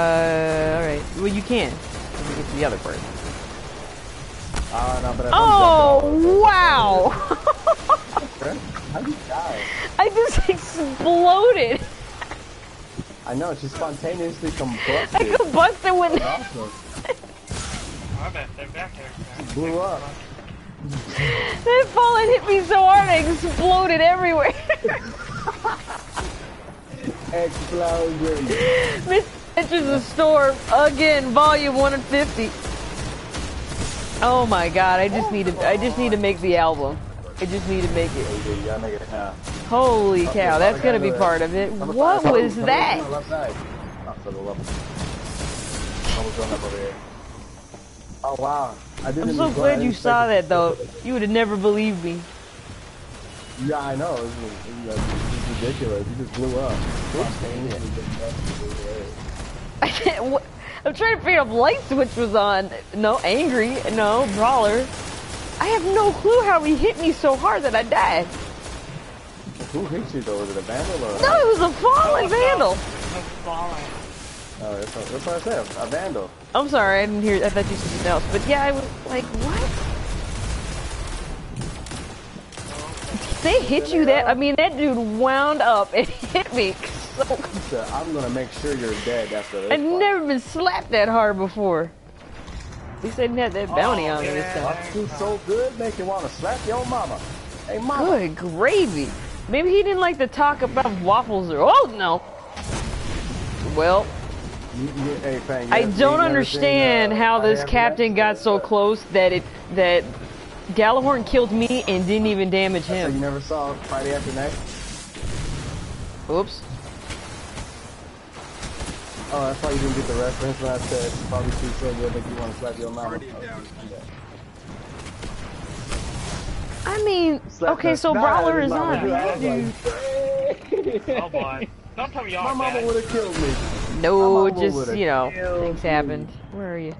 alright. Well, you can. Let me get to the other part. Uh, no, but I Oh, wow! How did you die? I just exploded. I know, she spontaneously I combusted. combusted when Awesome. I bet they're back there. Blew up. that fallen hit me so hard I exploded everywhere. Explosion. Miss enters the store again, volume 150. Oh my god, I just need to I just need to make the album. I just need to make it. You gotta make it now. Holy cow, that's gonna be part of it. What was that? Left side. Not for the level. Almost going up over here. Oh wow. I didn't I'm so even go- I glad you saw that though. You would have never believed me. Yeah, I know. It's, it's, it's ridiculous. You just blew up. I can't. What? I'm trying to figure out if light switch was on. No, angry. No, brawler. I have no clue how he hit me so hard that I died. Who hit you though? Was it a vandal or? No, it was a fallen vandal. No falling. Oh, that's what, that's what I said. A vandal. I'm sorry, I didn't hear. I thought you said something else. But yeah, I was like, what? They hit you that? I mean, that dude wound up and hit me. So I'm gonna make sure you're dead after this. I've fight." never been slapped that hard before. At least I didn't have that bounty on me this time. So good, make you wanna slap your mama. Hey, mama. Good gravy. Maybe he didn't like to talk about waffles or. Oh no. Well, You- you- hey, Fang, I don't understand seen, uh, how this captain got so close that it that Gjallarhorn killed me and didn't even damage him. So you never saw Friday After Next? Oops. Oh, that's why you didn't get the reference when I said probably too so good make you want to slap your mama. I mean, Slap okay, so Brawler is on I was me, dude. like, Oh boy. Don't tell me y'all mama would have killed me. No, just you know, things happened. Where are you?